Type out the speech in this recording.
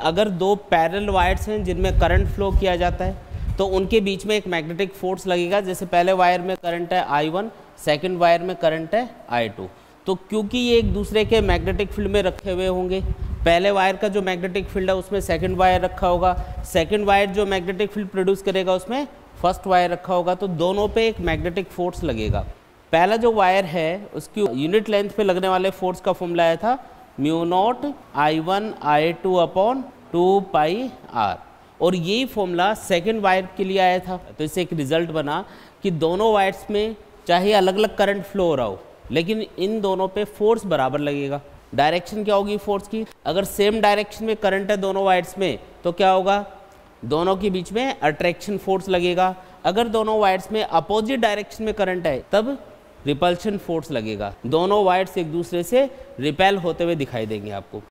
अगर दो parallel wires हैं जिनमें करंट फ्लो किया जाता है तो उनके बीच में एक मैग्नेटिक फोर्स लगेगा। जैसे पहले वायर में करंट है आई वन, सेकेंड वायर में करंट है आई टू। तो क्योंकि ये एक दूसरे के मैग्नेटिक फ़ील्ड में रखे हुए होंगे, पहले वायर का जो मैग्नेटिक फ़ील्ड है उसमें सेकंड वायर रखा होगा। सेकंड वायर जो मैग्नेटिक फ़ील्ड प्रोड्यूस करेगा उसमें फ़र्स्ट वायर रखा होगा तो दोनों पे एक मैग्नेटिक फोर्स लगेगा। पहला जो वायर है, उसकी यूनिट लेंथ पे लगने वाले फोर्स का फॉर्मूला आया था mu nought I one I two upon two pi R और यही फॉर्मूला सेकेंड वायर के लिए आया था। तो इससे एक रिज़ल्ट बना कि दोनों वायर्स में चाहे अलग अलग करंट फ्लो हो रहा हो, लेकिन इन दोनों पे फोर्स बराबर लगेगा। डायरेक्शन क्या होगी फोर्स की? अगर सेम डायरेक्शन में करंट है दोनों वायर्स में तो क्या होगा? दोनों के बीच में अट्रैक्शन फोर्स लगेगा। अगर दोनों वायर्स में अपोजिट डायरेक्शन में करंट है, तब रिपल्शन फोर्स लगेगा। दोनों वायर्स एक दूसरे से रिपेल होते हुए दिखाई देंगे आपको।